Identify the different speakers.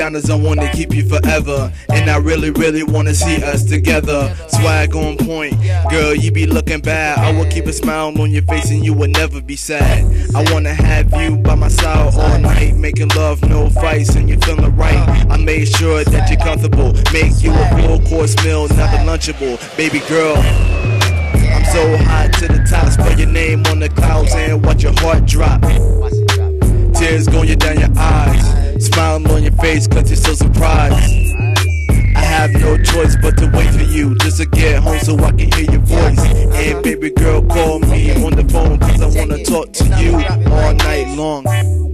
Speaker 1: honest, I wanna keep you forever. And I really, really wanna see us together. Swag on point, girl, you be looking bad. I will keep a smile on your face and you will never be sad. I wanna have you by my side all night, making love, no fights, and you're feeling right. I made sure that you're comfortable, make you a full course meal, not a lunchable. Baby girl, I'm so hot to the top, spell your name on the clouds and watch your heart drop. Tears going down your eyes, smiling on your face cause you're so surprised. I have no choice but to wait for you just to get home so I can hear your voice. And baby girl, call me on the phone cause I wanna talk to you all night long.